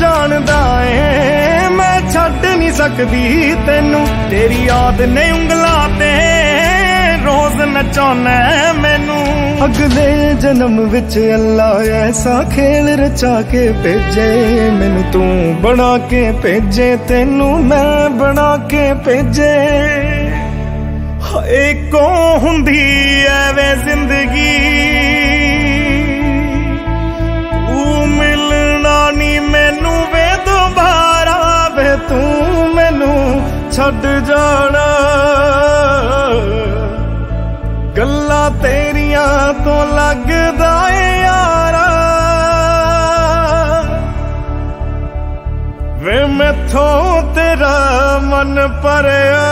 ਜਾਣਦਾ ਏ। ਮੈਂ ਛੱਡ ਨਹੀਂ ਸਕਦੀ ਤੈਨੂੰ। ਤੇਰੀ ਯਾਦ ਨੇ ਉਂਗਲਾਂ ਤੇ ਰੋਜ਼ ਨਚਾਉਣਾ ਮੈਨੂੰ। ਅਗਲੇ ਜਨਮ ਵਿੱਚ ਅੱਲਾ ਐਸਾ ਖੇਲ ਰਚਾ ਕੇ ਭੇਜੇ। ਮੈਨੂੰ ਤੂੰ ਬਣਾ ਕੇ ਭੇਜੇ। ਤੈਨੂੰ ਮੈਂ ਬਣਾ ਕੇ ਭੇਜੇ। ਹਾਏ ਕੋ ਹੁੰਦੀ ਛੱਡ ਜਾਣਾ। ਗੱਲਾਂ ਤੇਰੀਆਂ ਤੋਂ ਲੱਗਦਾ ਏ ਯਾਰਾ। ਵੇ ਮੈਥੋਂ ਤੇਰਾ ਮਨ ਪਰਿਆ